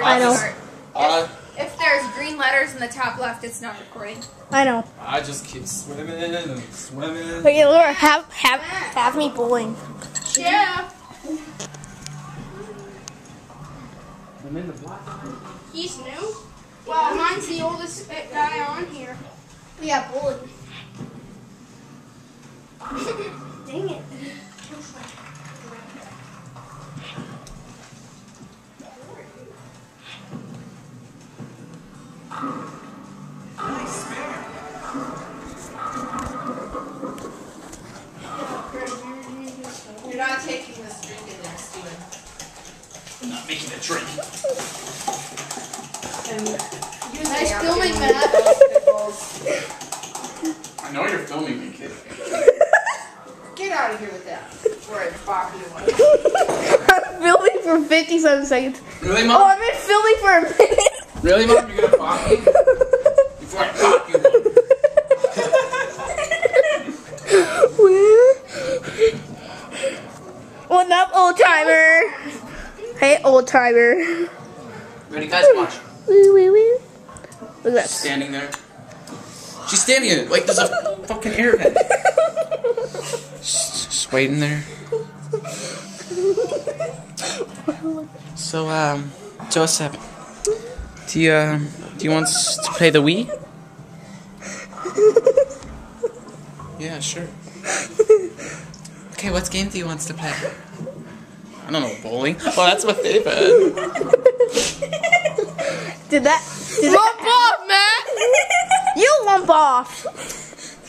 for I know. start. Uh, If there's green letters in the top left, it's not recording. I know. I just keep swimming and swimming. Okay, Laura, have have have me bowling. Yeah. I'm in the black. He's new. Well, mine's the oldest guy on here. Yeah, bowling. Dang it. Making a drink. Nice filming, Matt. I know you're filming me, kid. Get out of here with that. Before I bop you one. I'm filming for 57 seconds. Really, Mom? Oh. I've been filming for a minute. Really, mom? You're gonna pop me? Before I pop you. What up, old timer? Hey, old timer. Ready, guys? Watch. Look at She's standing there. She's standing there like there's a fucking airhead. Just, just waiting there. So, um, Joseph, do you, um, do you want to play the Wii? Yeah, sure. Okay, what game do you want to play? I don't know, bowling? Well, that's my favorite. Did that? Did Lump off, Matt! You lump off.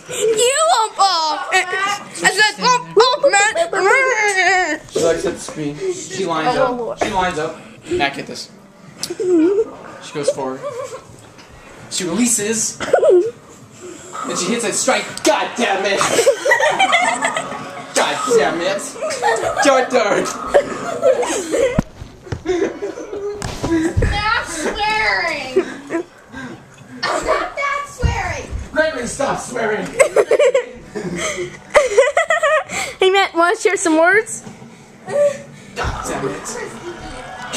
You lump off! I said lump off, Matt! She likes that screen. She lines Oh, up. She lines up. Matt, get this. She goes forward. She releases. And she hits a strike. God damn it! God damn it! Your turn! Stop swearing! Stop that swearing! Gregory, stop swearing! hey, Matt, want to share some words? God damn it!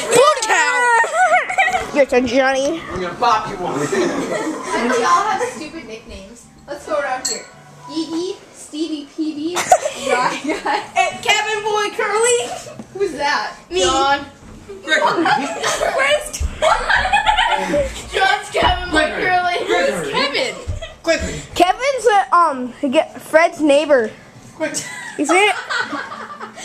Food cow. Your turn, Johnny. I'm gonna bop you one. Why do we all have stupid nicknames? Let's go around here. Iggy, Stevie PD, Rye Guy, and Kevin Boy Curly. Who's that? Me. John. Gregory! Where's John's Kevin Boy Gregory. Curly. Who's Gregory. Kevin? Gregory! Kevin's uh, um get Fred's neighbor. Quick! You see it?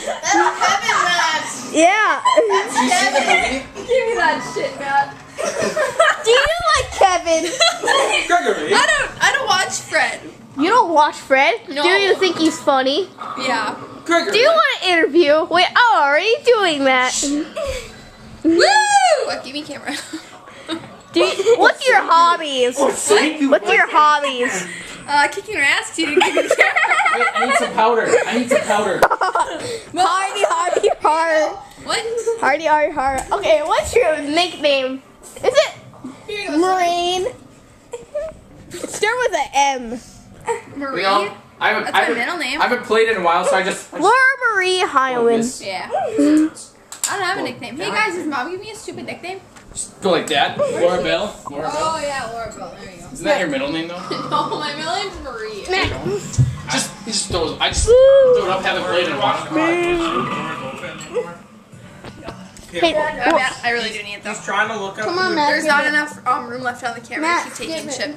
That's Kevin, Matt. Yeah. Did you see? Give me that shit, Matt. Do you like Kevin? Gregory! I don't. I don't watch Fred. You don't watch Fred? No. Do you think he's funny? Yeah. Gregory! Do you want an interview? Wait, oh, are you doing that? Woo! Give me camera. Do you, what's your hobbies? Thank you. What's your hobbies? Uh, kicking your ass. You didn't give me the camera. Wait, I need some powder. I need some powder. Hardy, hardy, hard. What? Hardy, hardy, hard. Okay, what's your nickname? Is it Here you go. Marine? Start with an M. Marie. You know, I haven't, That's I haven't, middle name. I haven't played it in a while, so I just. I just Laura Marie Highland. this. Yeah. I don't have a nickname. Hey guys, does mom give me a stupid nickname? Just Go like that. Laura Bell. Laura Bell. Oh yeah, Laura Bell. There you go. Isn't that your middle name though? No, my middle name's Marie. Just, he just throws. I just throw it up. Haven't played it in a while. Hey, I, I really do need it though. Trying to look up. Come on, Matt. There's not enough um, room left on the camera. Matt, to keep taking give it. shit.